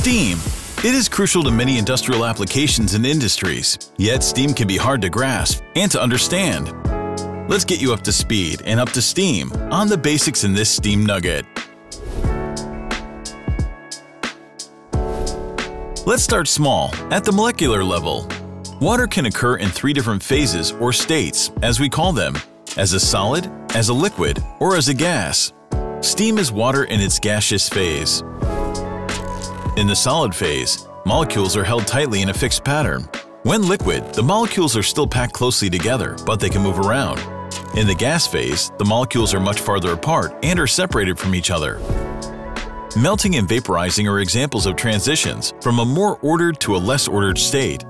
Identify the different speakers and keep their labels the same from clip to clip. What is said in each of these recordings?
Speaker 1: Steam. It is crucial to many industrial applications and industries, yet steam can be hard to grasp and to understand. Let's get you up to speed and up to steam on the basics in this steam nugget. Let's start small, at the molecular level. Water can occur in three different phases or states, as we call them, as a solid, as a liquid, or as a gas. Steam is water in its gaseous phase. In the solid phase, molecules are held tightly in a fixed pattern. When liquid, the molecules are still packed closely together, but they can move around. In the gas phase, the molecules are much farther apart and are separated from each other. Melting and vaporizing are examples of transitions from a more ordered to a less ordered state.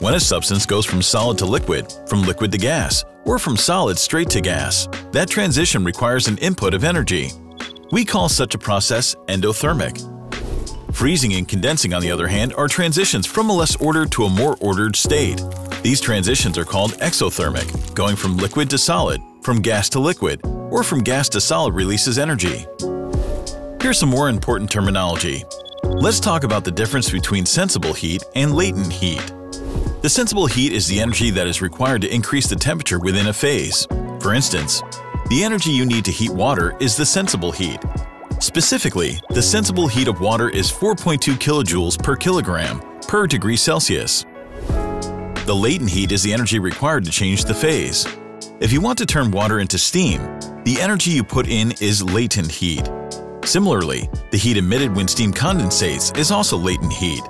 Speaker 1: When a substance goes from solid to liquid, from liquid to gas, or from solid straight to gas, that transition requires an input of energy. We call such a process endothermic. Freezing and condensing, on the other hand, are transitions from a less ordered to a more ordered state. These transitions are called exothermic, going from liquid to solid, from gas to liquid, or from gas to solid releases energy. Here's some more important terminology. Let's talk about the difference between sensible heat and latent heat. The sensible heat is the energy that is required to increase the temperature within a phase. For instance, the energy you need to heat water is the sensible heat, Specifically, the sensible heat of water is 4.2 kilojoules per kilogram per degree Celsius. The latent heat is the energy required to change the phase. If you want to turn water into steam, the energy you put in is latent heat. Similarly, the heat emitted when steam condensates is also latent heat.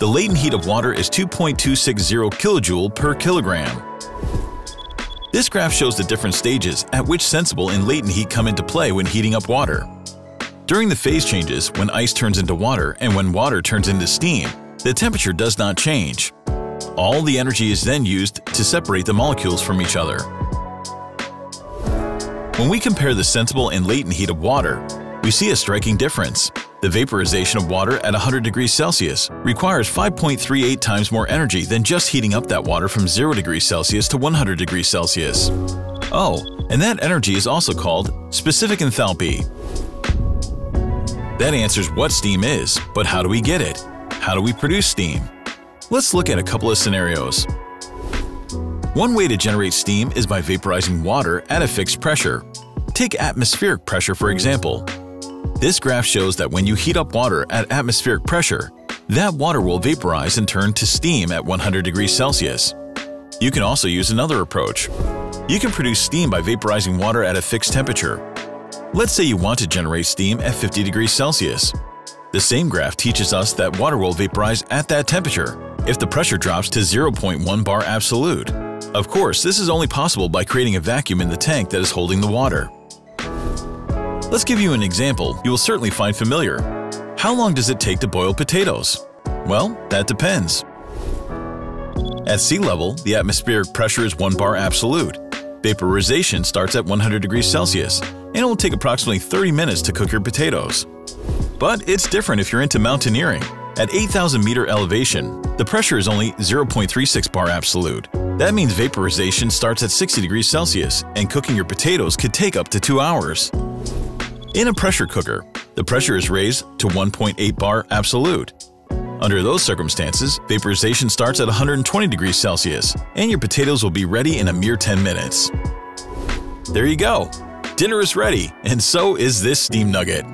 Speaker 1: The latent heat of water is 2.260 kilojoule per kilogram. This graph shows the different stages at which sensible and latent heat come into play when heating up water. During the phase changes, when ice turns into water and when water turns into steam, the temperature does not change. All the energy is then used to separate the molecules from each other. When we compare the sensible and latent heat of water, we see a striking difference. The vaporization of water at 100 degrees Celsius requires 5.38 times more energy than just heating up that water from 0 degrees Celsius to 100 degrees Celsius. Oh, and that energy is also called specific enthalpy, that answers what steam is, but how do we get it? How do we produce steam? Let's look at a couple of scenarios. One way to generate steam is by vaporizing water at a fixed pressure. Take atmospheric pressure for example. This graph shows that when you heat up water at atmospheric pressure, that water will vaporize and turn to steam at 100 degrees Celsius. You can also use another approach. You can produce steam by vaporizing water at a fixed temperature, Let's say you want to generate steam at 50 degrees Celsius. The same graph teaches us that water will vaporize at that temperature if the pressure drops to 0.1 bar absolute. Of course, this is only possible by creating a vacuum in the tank that is holding the water. Let's give you an example you will certainly find familiar. How long does it take to boil potatoes? Well, that depends. At sea level, the atmospheric pressure is 1 bar absolute. Vaporization starts at 100 degrees Celsius and it will take approximately 30 minutes to cook your potatoes. But it's different if you're into mountaineering. At 8,000 meter elevation, the pressure is only 0.36 bar absolute. That means vaporization starts at 60 degrees Celsius, and cooking your potatoes could take up to 2 hours. In a pressure cooker, the pressure is raised to 1.8 bar absolute. Under those circumstances, vaporization starts at 120 degrees Celsius, and your potatoes will be ready in a mere 10 minutes. There you go! Dinner is ready, and so is this steam nugget.